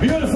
Beautiful.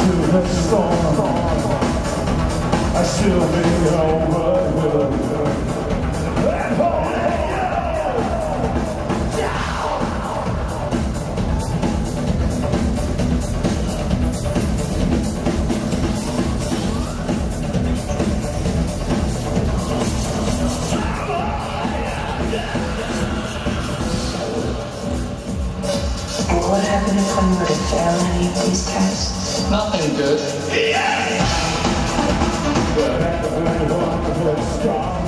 Into the storm. I still be over And holding What happened if I were to fail any of these tests? Nothing good. When